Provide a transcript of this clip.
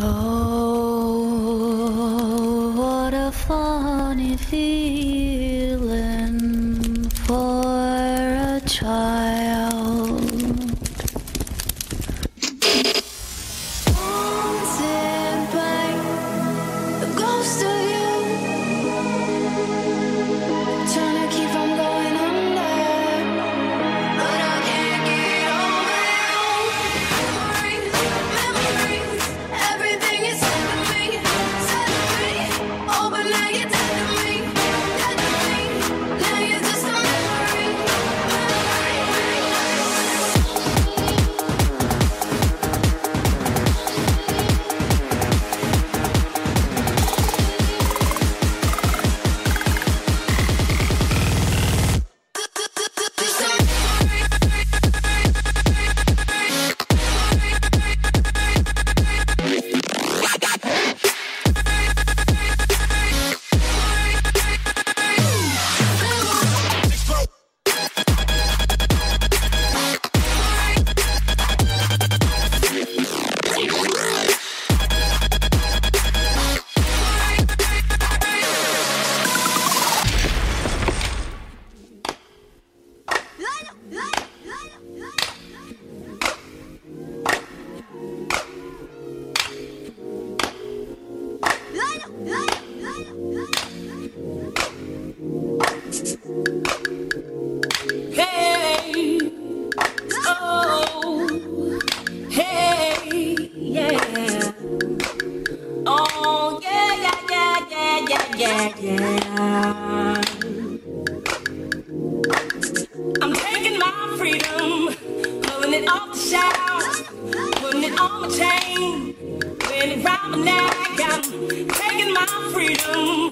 Oh, what a funny feeling. yeah, yeah. I'm taking my freedom, pulling it off the shelf, putting it on my chain, wearing it round my neck. I'm taking my freedom.